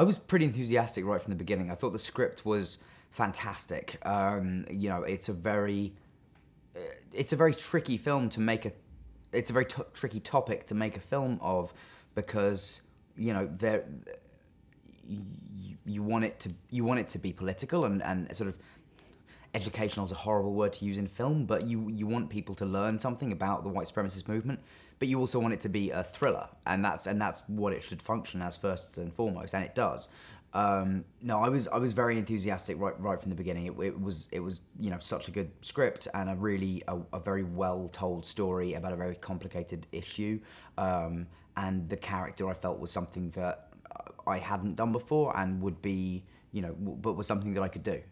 I was pretty enthusiastic right from the beginning. I thought the script was fantastic. Um, you know, it's a very, uh, it's a very tricky film to make a, it's a very tricky topic to make a film of, because you know there, you, you want it to you want it to be political and and sort of educational is a horrible word to use in film, but you you want people to learn something about the white supremacist movement, but you also want it to be a thriller, and that's and that's what it should function as first and foremost, and it does. Um, no, I was I was very enthusiastic right right from the beginning. It, it was it was you know such a good script and a really a, a very well told story about a very complicated issue, um, and the character I felt was something that I hadn't done before and would be you know but was something that I could do.